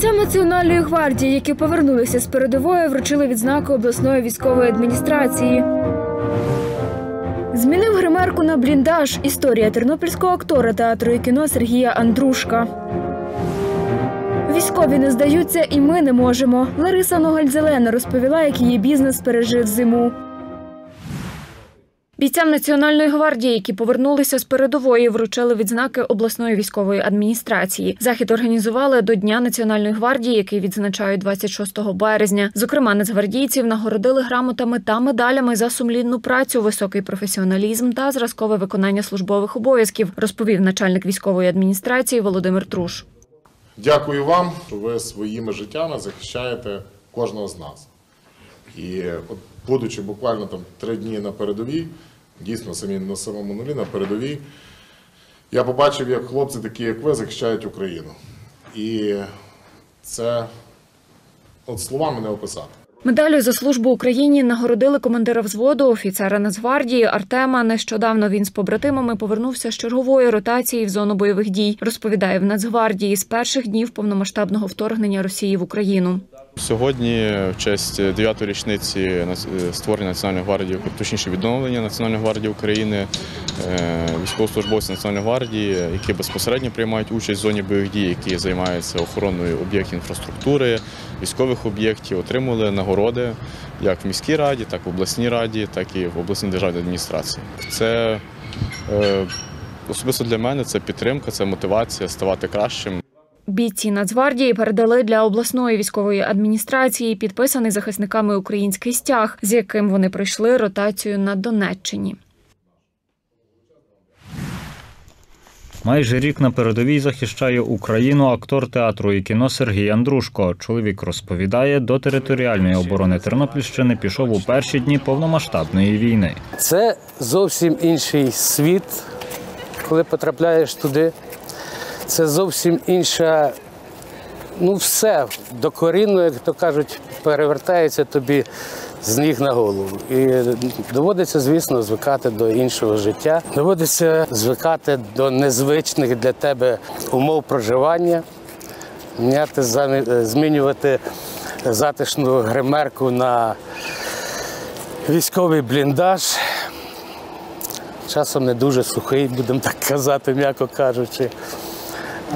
Бійцям Національної гвардії, які повернулися з передової, вручили відзнаку обласної військової адміністрації. Змінив гримерку на бліндаж. Історія тернопільського актора театру і кіно Сергія Андрушка. Військові не здаються, і ми не можемо. Лариса Ногаль-Зелена розповіла, як її бізнес пережив зиму. Бійцям Національної гвардії, які повернулися з передової, вручили відзнаки обласної військової адміністрації. Захід організували до Дня Національної гвардії, який відзначають 26 березня. Зокрема, нацгвардійців нагородили грамотами та медалями за сумлінну працю, високий професіоналізм та зразкове виконання службових обов'язків, розповів начальник військової адміністрації Володимир Труш. Дякую вам, що ви своїми життями захищаєте кожного з нас. І от, будучи буквально там три дні на передовій, дійсно самі на самому нулі на передовій, я побачив, як хлопці, такі як ви, захищають Україну. І це от словами не описати. Медаллю за службу Україні нагородили командира взводу, офіцера Нацгвардії Артема. Нещодавно він з побратимами повернувся з чергової ротації в зону бойових дій. Розповідає в Нацгвардії з перших днів повномасштабного вторгнення Росії в Україну. Сьогодні, в честь 9-ї річниці е, створення Національної гвардії, точніше відновлення Національної гвардії України, е, військовослужбовці Національної гвардії, які безпосередньо приймають участь в зоні бойових дій, які займаються охороною об'єктів інфраструктури, військових об'єктів, отримали нагороди як в міській раді, так в обласній раді, так і в обласній державній адміністрації. Це е, особисто для мене це підтримка, це мотивація ставати кращим. Бійці Нацгвардії передали для обласної військової адміністрації підписаний захисниками український стяг, з яким вони пройшли ротацію на Донеччині. Майже рік на передовій захищає Україну актор театру і кіно Сергій Андрушко. Чоловік розповідає, до територіальної оборони Тернопільщини пішов у перші дні повномасштабної війни. Це зовсім інший світ, коли потрапляєш туди. Це зовсім інша, ну все докорінно, як то кажуть, перевертається тобі з ніг на голову. І доводиться, звісно, звикати до іншого життя. Доводиться звикати до незвичних для тебе умов проживання, міняти, змінювати затишну гримерку на військовий бліндаж часом не дуже сухий, будемо так казати, м'яко кажучи.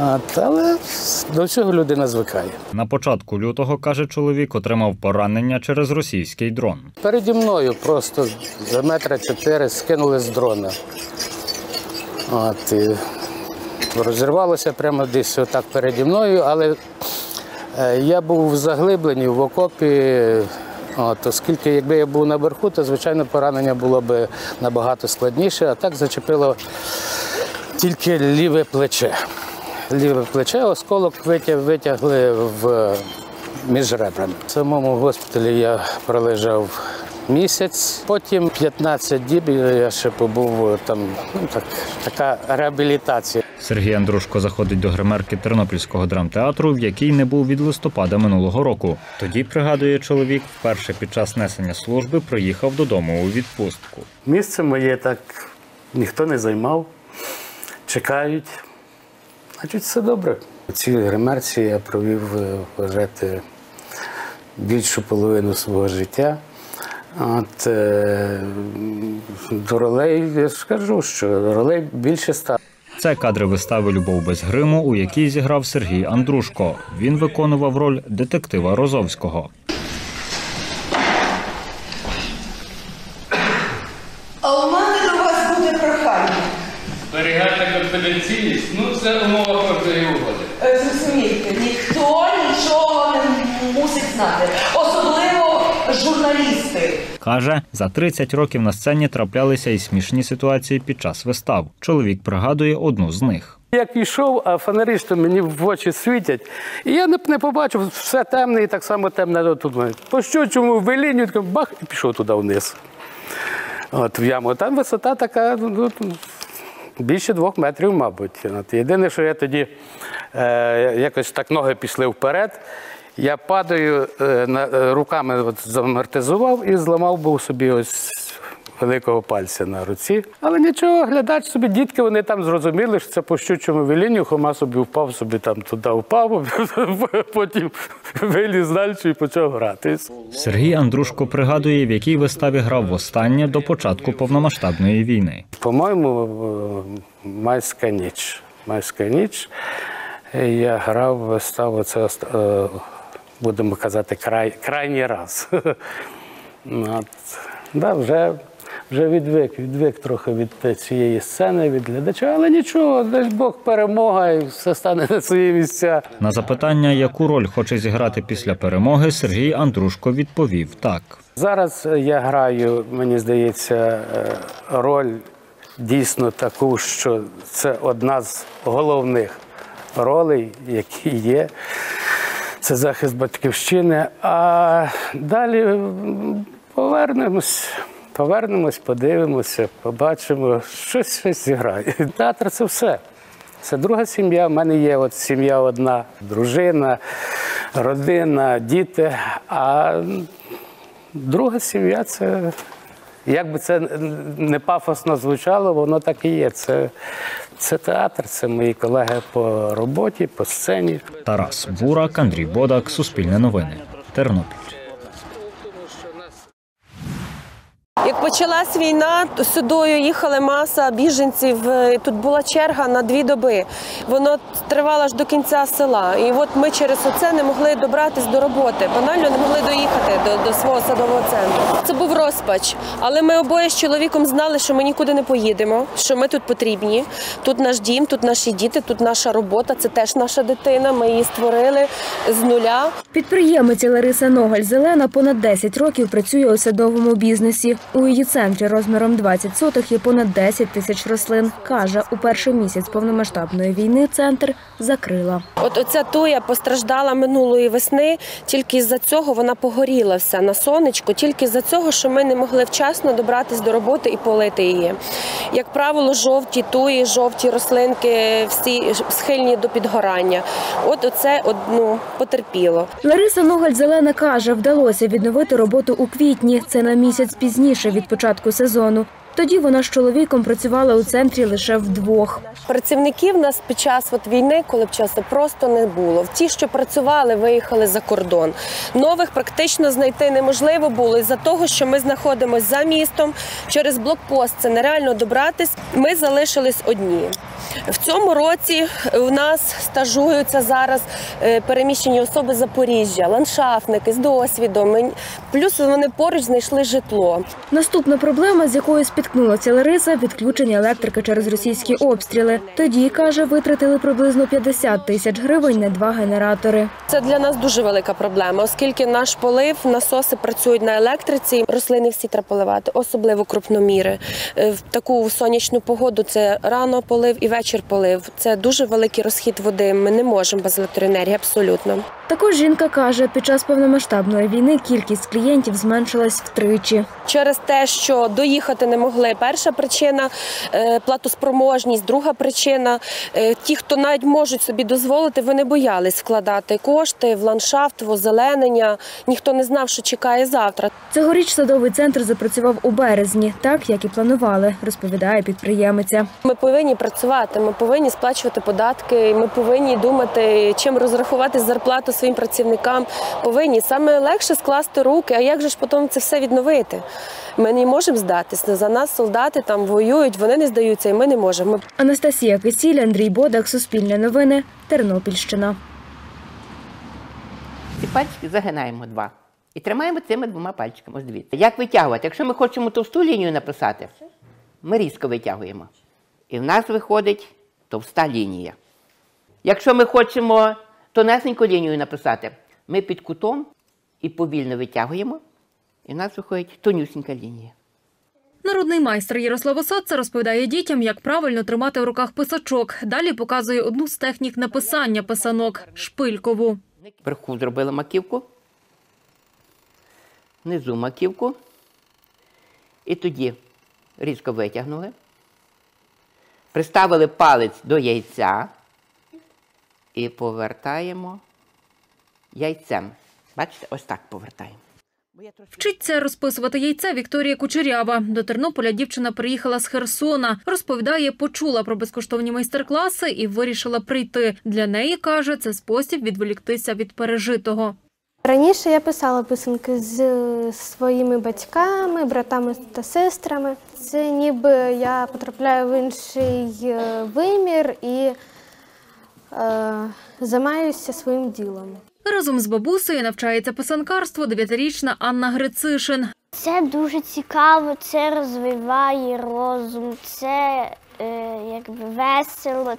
От, але до всього людина звикає. На початку лютого, каже чоловік, отримав поранення через російський дрон. Переді мною просто за метра чотири скинули з дрона. От, і розірвалося прямо десь отак переді мною, але е, я був в заглибленні в окопі. От, оскільки якби я був наверху, то звичайно поранення було б набагато складніше, а так зачепило тільки ліве плече. Ліве плече, осколок витяг, витягли в між ребрами. В самому госпіталі я пролежав місяць, потім 15 діб я ще побув там, ну так, така реабілітація. Сергій Андрушко заходить до гримерки Тернопільського драмтеатру, в якій не був від листопада минулого року. Тоді, пригадує чоловік, вперше під час несення служби приїхав додому у відпустку. Місце моє так ніхто не займав, чекають. Значить, все добре. У цій гримерці я провів е, вважати більшу половину свого життя. От, е, до ролей, я ж кажу, що ролей більше стало. Це кадри вистави Любов без гриму, у якій зіграв Сергій Андрушко. Він виконував роль детектива Розовського. А у мене до вас буде прохання. Зберігати конфіденційність, ну це умова кожної угоди. Е, Зрозумійте, ніхто нічого не мусить знати, особливо журналісти. Каже, за 30 років на сцені траплялися і смішні ситуації під час вистав. Чоловік пригадує одну з них. Як йшов, а фонаристи мені в очі світять. І я не, не побачив, все темне і так само темне тут. По що чому вилінюють, бах, і пішов туди вниз. От в яму. Там висота така, ну, більше двох метрів, мабуть. Єдине, що я тоді е, якось так ноги пішли вперед. Я падаю, е, на, е, руками от, замортизував і зламав був собі ось великого пальця на руці. Але нічого, глядач собі, дітки, вони там зрозуміли, що це по щучому велінню, Хома собі впав, собі там туди впав, потім виліз далі і почав грати. Сергій Андрушко пригадує, в якій виставі грав востаннє до початку повномасштабної війни. По-моєму, е, майська ніч. Майська ніч. Я грав виставу, це е, будемо казати, край, крайній раз. От. Да, вже, вже відвик, відвик трохи від цієї сцени, від глядача, але нічого, дасть Бог перемога і все стане на свої місця. На запитання, яку роль хоче зіграти після перемоги, Сергій Андрушко відповів так. Зараз я граю, мені здається, е, роль дійсно таку, що це одна з головних ролей, які є. Це захист батьківщини. А далі повернемось. Повернемось, подивимося, побачимо, щось щось зіграє. Театр це все. Це друга сім'я. У мене є от сім'я одна, дружина, родина, діти. А Друга сім'я це, як би це не пафосно звучало, воно так і є. Це, це театр, це мої колеги по роботі, по сцені. Тарас Бурак, Андрій Бодак, Суспільне новини, Тернопіль. Як почалась війна, сюдою їхали маса біженців. е, Тут була черга на дві доби. Воно тривало аж до кінця села. І от ми через оце не могли добратись до роботи. Банально не могли доїхати до, до свого садового центру. Це був розпач. Але ми обоє з чоловіком знали, що ми нікуди не поїдемо, що ми тут потрібні. Тут наш дім, тут наші діти, тут наша робота. Це теж наша дитина. Ми її створили з нуля. Підприємиця Лариса Ногаль Зелена понад 10 років працює у садовому бізнесі. У її центрі розміром 20 сотих є понад 10 тисяч рослин. Каже, у перший місяць повномасштабної війни центр закрила. От оця туя постраждала минулої весни. Тільки з-за цього вона погоріла вся на сонечку, тільки з-за цього, що ми не могли вчасно добратись до роботи і полити її. Як правило, жовті туї, жовті рослинки, всі схильні до підгорання. От оце одну потерпіло. Лариса Ногаль Зелена каже, вдалося відновити роботу у квітні. Це на місяць пізніше від початку сезону. Тоді вона з чоловіком працювала у центрі лише вдвох. Працівників нас під час от війни, коли б часу, просто не було. Ті, що працювали, виїхали за кордон. Нових практично знайти неможливо було із-за того, що ми знаходимося за містом через блокпост. Це нереально добратись. Ми залишились одні. В цьому році у нас стажуються зараз е, переміщені особи з Запоріжжя, ландшафтники з досвідом. Плюс вони поруч знайшли житло. Наступна проблема, з якою спіткнулася Лариса, відключення електрики через російські обстріли. Тоді каже, витратили приблизно 50 тисяч гривень на два генератори. Це для нас дуже велика проблема, оскільки наш полив, насоси працюють на електриці. Рослини всі треба поливати, особливо крупноміри. Е, В таку сонячну погоду це рано полив і вечір полив. Це дуже великий розхід води. Ми не можемо без електроенергії абсолютно. Також жінка каже, під час повномасштабної війни кількість клієнтів зменшилась втричі. Через те, що доїхати не могли. Перша причина е, платоспроможність, друга причина е, ті, хто навіть можуть собі дозволити, вони боялись вкладати кошти в ландшафт, в озеленення. Ніхто не знав, що чекає завтра. Цьогоріч садовий центр запрацював у березні, так як і планували, розповідає підприємиця. Ми повинні працювати, ми повинні сплачувати податки, ми повинні думати, чим розрахувати зарплату своїм працівникам. Повинні саме легше скласти руки. А як же ж потім це все відновити? Ми не можемо здатися. За нас солдати там воюють, вони не здаються, і ми не можемо. Анастасія Кисіль, Андрій Бодак, Суспільне новини, Тернопільщина. Ці пальчики загинаємо два. І тримаємо цими двома пальчиками. Ось дивіться. Як витягувати? Якщо ми хочемо товсту лінію написати, ми різко витягуємо. І в нас виходить товста лінія. Якщо ми хочемо тонесеньку лінію написати, ми під кутом і повільно витягуємо, і в нас виходить тонюсінька лінія. Народний майстер Ярослав Осадце розповідає дітям, як правильно тримати в руках писачок. Далі показує одну з технік написання писанок шпилькову. Вверху зробили маківку, внизу маківку. І тоді різко витягнули. Приставили палець до яйця і повертаємо яйцем. Бачите, ось так повертаємо. Вчиться розписувати яйця Вікторія Кучерява. До Тернополя дівчина приїхала з Херсона. Розповідає, почула про безкоштовні майстер-класи і вирішила прийти. Для неї каже, це спосіб відволіктися від пережитого. Раніше я писала писанки з своїми батьками, братами та сестрами. Це ніби я потрапляю в інший е, вимір і е, займаюся своїм ділом. Разом з бабусею навчається писанкарству дев'ятирічна Анна Грицишин. Це дуже цікаво, це розвиває розум, це е, якби весело.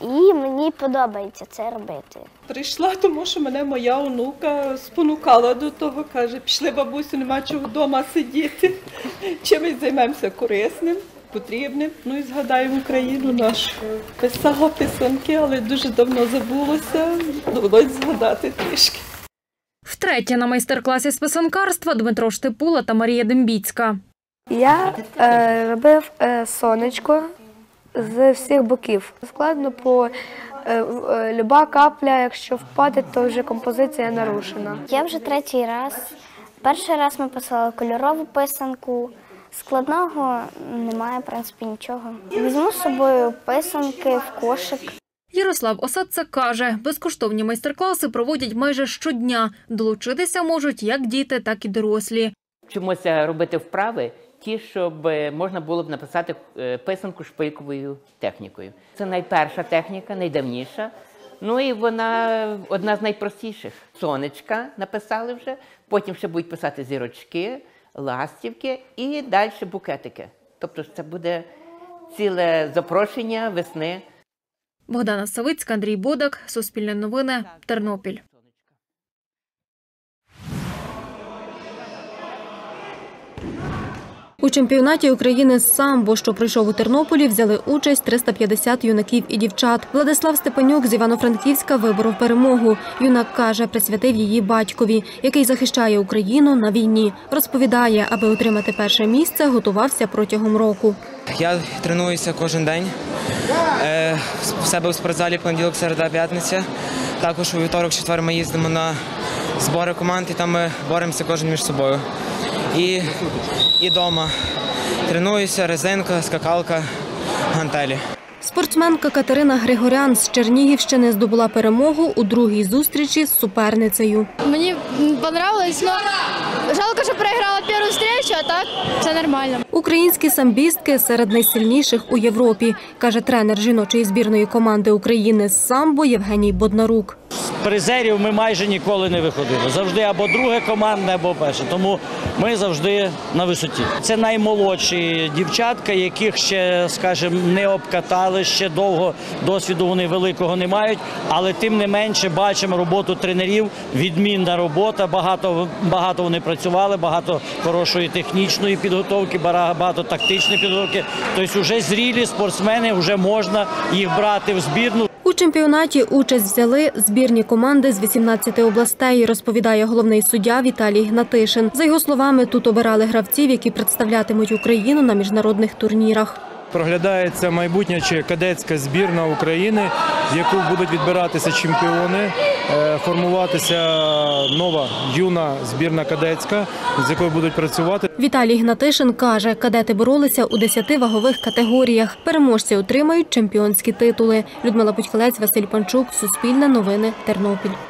І мені подобається це робити. Прийшла, тому що мене моя онука спонукала до того, каже, пішли бабусю, нема чого вдома сидіти. Чимось займемося корисним, потрібним. Ну і згадаємо Україну нашу. Писала писанки, але дуже давно забулося. Довелось згадати трішки. Втретє на майстер-класі з писанкарства Дмитро Штипула та Марія Дембіцька. Я е, робив е, сонечко з всіх боків. Складно, бо е, е, люба капля, якщо впаде, то вже композиція нарушена. Я вже третій раз. Перший раз ми писали кольорову писанку. Складного немає, в принципі, нічого. Візьму з собою писанки в кошик. Ярослав Осадце каже, безкоштовні майстер-класи проводять майже щодня. Долучитися можуть як діти, так і дорослі. Вчимося робити вправи, ті, щоб е, можна було б написати е, писанку шпильковою технікою. Це найперша техніка, найдавніша. Ну і вона одна з найпростіших. Сонечка написали вже, потім ще будуть писати зірочки, ластівки і далі букетики. Тобто це буде ціле запрошення весни. Богдана Савицька, Андрій Бодак, Суспільне новини, Тернопіль. У чемпіонаті України з самбо, що пройшов у Тернополі, взяли участь 350 юнаків і дівчат. Владислав Степанюк з Івано-Франківська виборов перемогу. Юнак каже, присвятив її батькові, який захищає Україну на війні. Розповідає, аби отримати перше місце, готувався протягом року. Я тренуюся кожен день. Е, В себе у спортзалі понеділок, середа, п'ятниця. Також у вівторок, четвер ми їздимо на збори команд і там ми боремося кожен між собою. І, і вдома тренуюся, резинка, скакалка, гантелі. Спортсменка Катерина Григорян з Чернігівщини здобула перемогу у другій зустрічі з суперницею. Мені понравилось, але жалко, що проіграла першу зустрічу, а так все нормально. Українські самбістки серед найсильніших у Європі, каже тренер жіночої збірної команди України з самбо Євгеній Боднарук. Призерів ми майже ніколи не виходили. Завжди або друге командне, або перше. Тому ми завжди на висоті. Це наймолодші дівчатка, яких ще, скажімо, не обкатали, ще довго досвіду вони великого не мають. Але тим не менше бачимо роботу тренерів. Відмінна робота. Багато багато вони працювали, багато хорошої технічної підготовки, багато тактичної підготовки. Тобто, вже зрілі спортсмени, вже можна їх брати в збірну. Чемпіонаті участь взяли збірні команди з 18 областей, розповідає головний суддя Віталій Гнатишин. За його словами, тут обирали гравців, які представлятимуть Україну на міжнародних турнірах. Проглядається майбутня чи кадетська збірна України, в яку будуть відбиратися чемпіони, е, формуватися нова юна збірна кадетська, з якою будуть працювати. Віталій Гнатишин каже, кадети боролися у 10 вагових категоріях. Переможці отримають чемпіонські титули. Людмила Путькалець, Василь Панчук, Суспільне новини, Тернопіль.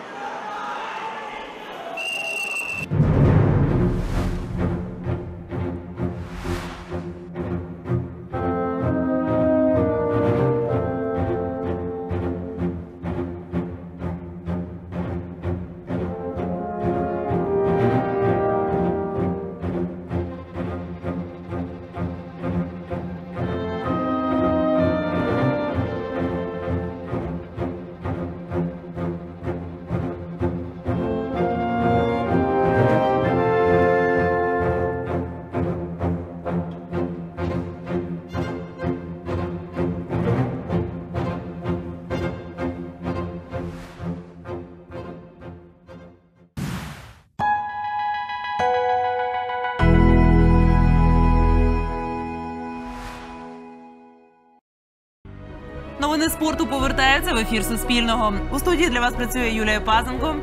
Спорту повертається в ефір Суспільного. У студії для вас працює Юлія Пазенко.